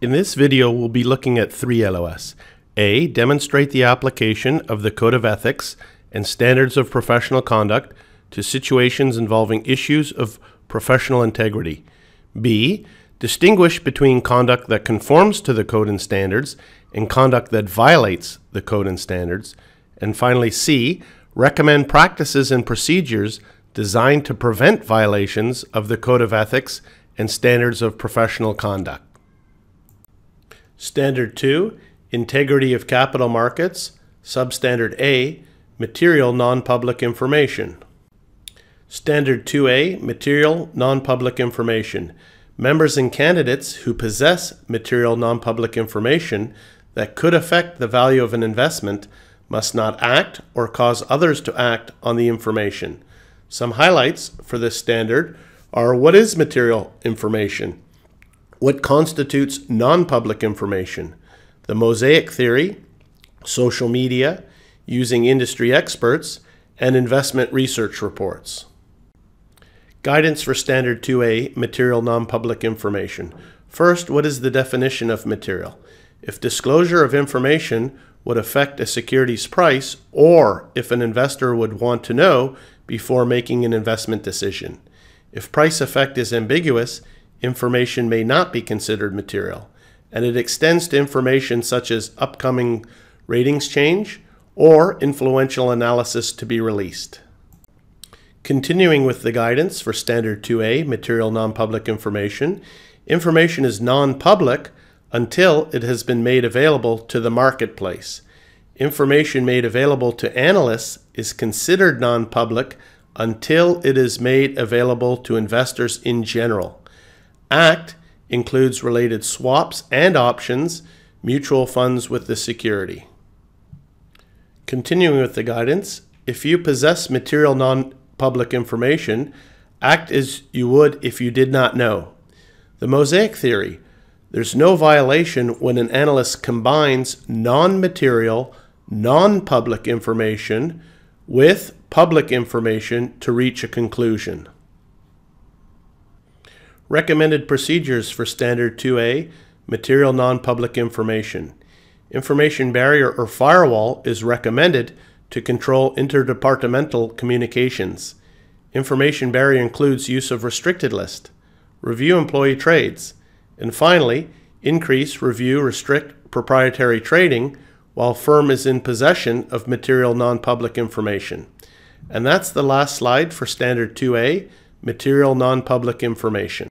In this video, we'll be looking at three LOS. A. Demonstrate the application of the Code of Ethics and Standards of Professional Conduct to situations involving issues of professional integrity. B. Distinguish between conduct that conforms to the Code and Standards and conduct that violates the Code and Standards. And finally, C. Recommend practices and procedures designed to prevent violations of the Code of Ethics and Standards of Professional Conduct. Standard 2 Integrity of Capital Markets. Substandard A Material Non Public Information. Standard 2A Material Non Public Information. Members and candidates who possess material non public information that could affect the value of an investment must not act or cause others to act on the information. Some highlights for this standard are what is material information? What constitutes non public information? The mosaic theory, social media, using industry experts, and investment research reports. Guidance for Standard 2A Material Non Public Information. First, what is the definition of material? If disclosure of information would affect a security's price, or if an investor would want to know before making an investment decision. If price effect is ambiguous, information may not be considered material, and it extends to information such as upcoming ratings change or influential analysis to be released. Continuing with the guidance for Standard 2A, Material Non-Public Information, information is non-public until it has been made available to the marketplace. Information made available to analysts is considered non-public until it is made available to investors in general. ACT includes related swaps and options, mutual funds with the security. Continuing with the guidance, if you possess material non-public information, act as you would if you did not know. The mosaic theory, there's no violation when an analyst combines non-material, non-public information with public information to reach a conclusion. Recommended procedures for Standard 2A Material Non-Public Information. Information barrier or firewall is recommended to control interdepartmental communications. Information barrier includes use of restricted list, review employee trades, and finally, increase, review, restrict proprietary trading while firm is in possession of material non-public information. And that's the last slide for Standard 2A, Material Non-Public Information.